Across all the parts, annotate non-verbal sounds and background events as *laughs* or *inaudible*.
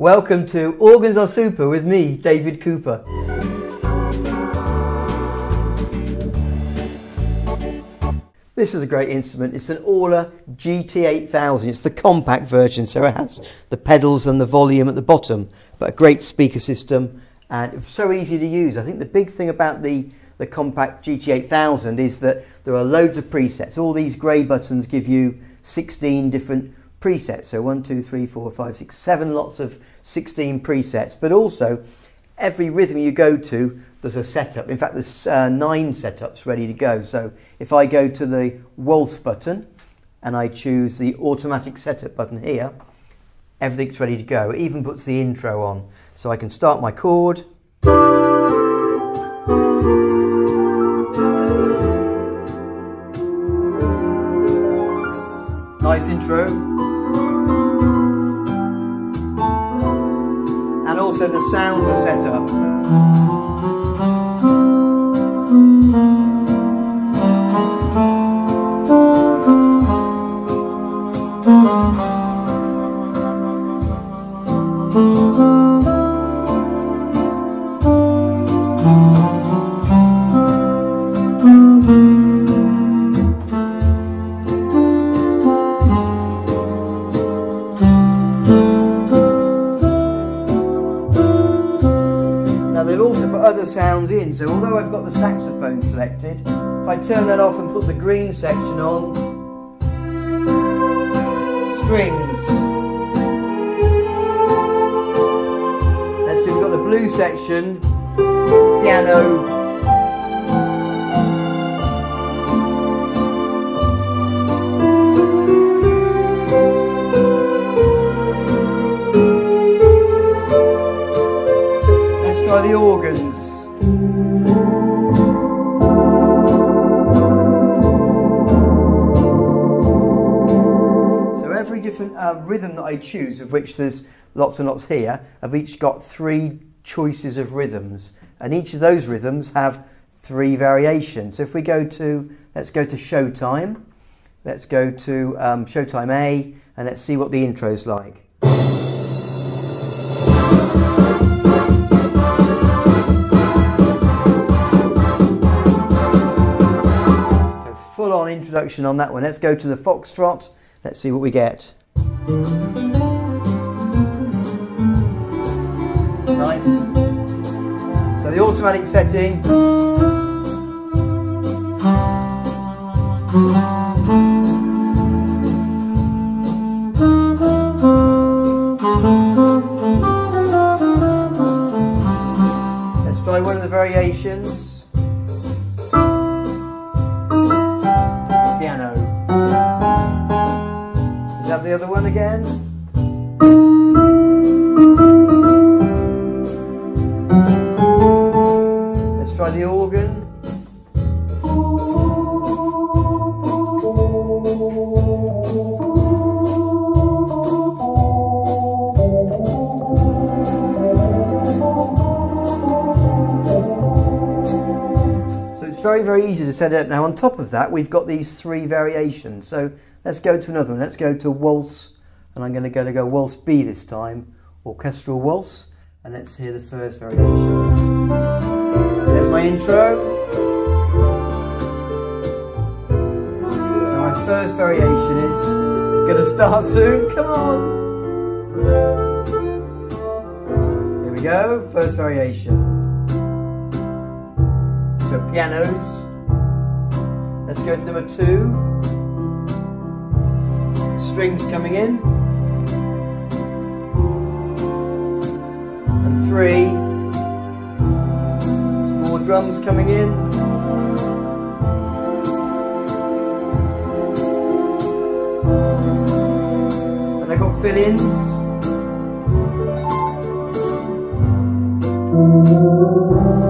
Welcome to Organs Are Super with me, David Cooper. This is a great instrument. It's an Orla GT8000. It's the compact version, so it has the pedals and the volume at the bottom, but a great speaker system and it's so easy to use. I think the big thing about the, the compact GT8000 is that there are loads of presets. All these grey buttons give you 16 different presets. So one, two, three, four, five, six, seven lots of 16 presets, but also every rhythm you go to, there's a setup. In fact, there's uh, nine setups ready to go. So if I go to the waltz button and I choose the automatic setup button here, everything's ready to go. It even puts the intro on. So I can start my chord. Nice intro. Also the sounds are set up. They've also put other sounds in, so although I've got the saxophone selected, if I turn that off and put the green section on, strings. Let's see, we've got the blue section, piano. Rhythm that I choose, of which there's lots and lots here, I've each got three choices of rhythms, and each of those rhythms have three variations. So if we go to, let's go to Showtime, let's go to um, Showtime A, and let's see what the intro's like. So full on introduction on that one. Let's go to the Foxtrot. Let's see what we get. Nice. So the automatic setting. Let's try one of the variations. The other one again? Very, very easy to set it up. Now on top of that, we've got these three variations. So let's go to another one. Let's go to waltz, and I'm going to go to go waltz B this time, orchestral waltz, and let's hear the first variation. There's my intro. So my first variation is going to start soon. Come on. Here we go. First variation. So pianos. Let's go to number two. Strings coming in. And three. Some more drums coming in. And I got fill-ins. Number three.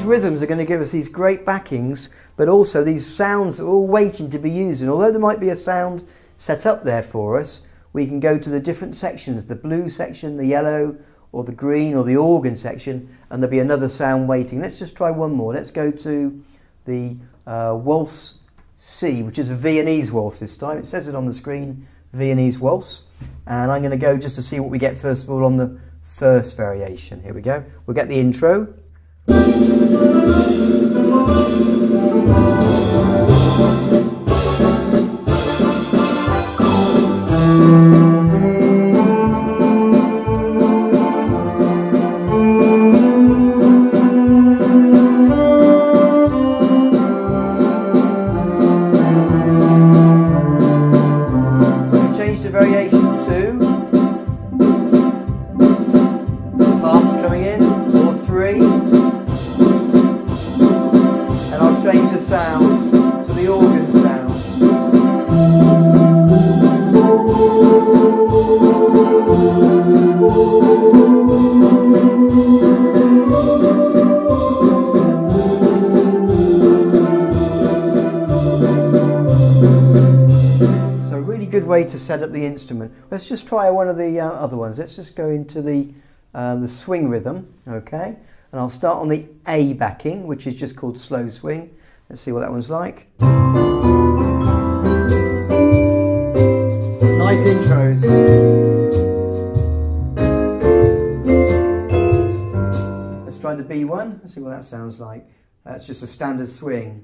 these rhythms are going to give us these great backings, but also these sounds that are all waiting to be used. And although there might be a sound set up there for us, we can go to the different sections, the blue section, the yellow, or the green, or the organ section, and there'll be another sound waiting. Let's just try one more. Let's go to the uh, waltz C, which is a Viennese waltz this time. It says it on the screen, Viennese waltz. And I'm going to go just to see what we get first of all on the first variation. Here we go. We'll get the intro. So way to set up the instrument. Let's just try one of the uh, other ones. Let's just go into the, um, the swing rhythm, okay? And I'll start on the A backing, which is just called slow swing. Let's see what that one's like. Nice intros. Let's try the B one. Let's see what that sounds like. That's just a standard swing.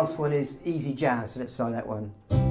Last one is easy jazz. Let's try that one.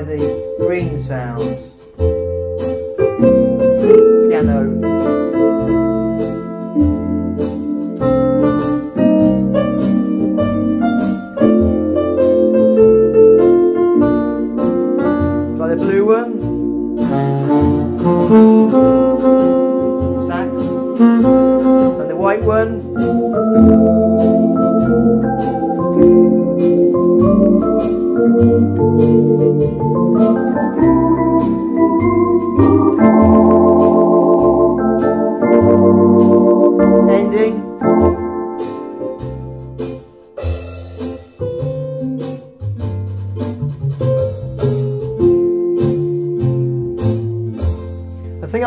Let's the green sound.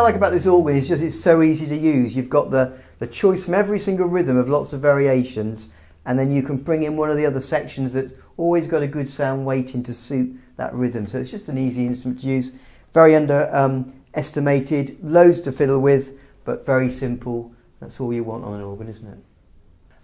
Like about this organ is just it's so easy to use. You've got the, the choice from every single rhythm of lots of variations, and then you can bring in one of the other sections that's always got a good sound waiting to suit that rhythm. So it's just an easy instrument to use. Very underestimated, um, loads to fiddle with, but very simple. That's all you want on an organ, isn't it?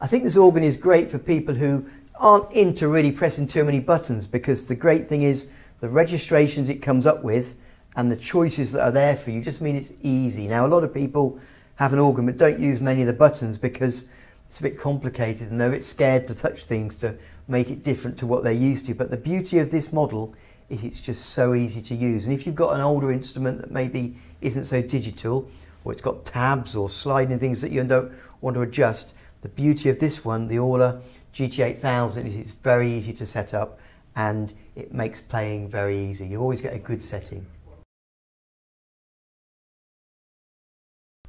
I think this organ is great for people who aren't into really pressing too many buttons because the great thing is the registrations it comes up with and the choices that are there for you just mean it's easy. Now, a lot of people have an organ but don't use many of the buttons because it's a bit complicated and they're a bit scared to touch things to make it different to what they're used to. But the beauty of this model is it's just so easy to use. And if you've got an older instrument that maybe isn't so digital, or it's got tabs or sliding things that you don't want to adjust, the beauty of this one, the Orla GT8000, is it's very easy to set up and it makes playing very easy. You always get a good setting.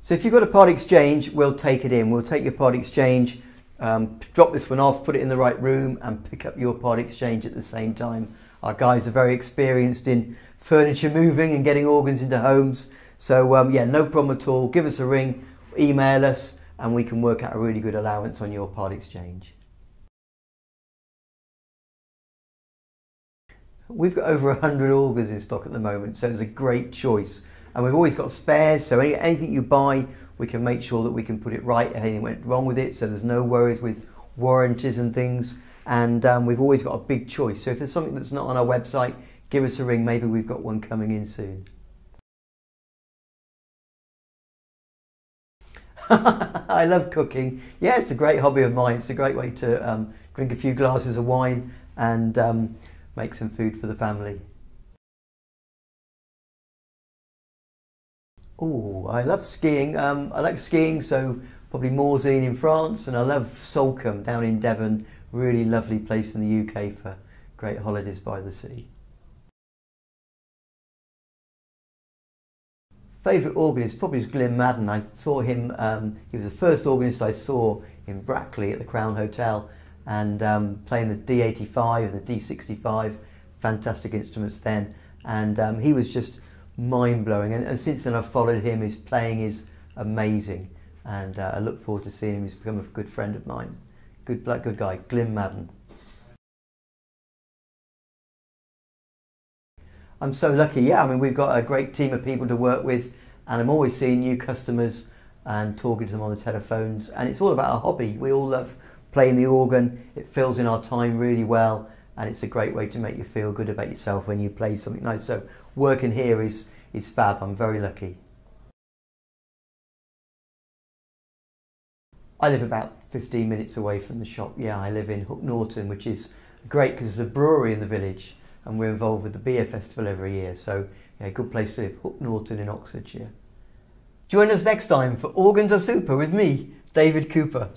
So if you've got a part exchange, we'll take it in. We'll take your part exchange, um, drop this one off, put it in the right room and pick up your part exchange at the same time. Our guys are very experienced in furniture moving and getting organs into homes. So um, yeah, no problem at all. Give us a ring, email us and we can work out a really good allowance on your part exchange. We've got over 100 organs in stock at the moment, so it's a great choice. And we've always got spares, so any, anything you buy, we can make sure that we can put it right if anything went wrong with it, so there's no worries with warranties and things. And um, we've always got a big choice. So if there's something that's not on our website, give us a ring. Maybe we've got one coming in soon. *laughs* I love cooking. Yeah, it's a great hobby of mine. It's a great way to um, drink a few glasses of wine and um, make some food for the family. Oh, I love skiing. Um, I like skiing, so probably Morzine in France, and I love Salcombe down in Devon. Really lovely place in the UK for great holidays by the sea. Favourite organist probably is Glyn Madden. I saw him, um, he was the first organist I saw in Brackley at the Crown Hotel and um, playing the D85 and the D65, fantastic instruments then. And um, he was just mind blowing. And, and, since then, I've followed him. His playing is amazing, and uh, I look forward to seeing him. He's become a good friend of mine. Good, black, good guy, Glyn Madden. I'm so lucky. Yeah, I mean, we've got a great team of people to work with, and I'm always seeing new customers and talking to them on the telephones. And it's all about a hobby. We all love playing the organ. It fills in our time really well and it's a great way to make you feel good about yourself when you play something nice. So working here is, is fab. I'm very lucky. I live about 15 minutes away from the shop. Yeah, I live in Hook Norton, which is great because there's a brewery in the village and we're involved with the beer festival every year. So, yeah, good place to live. Hook Norton in Oxfordshire. Join us next time for Organs Are Super with me, David Cooper.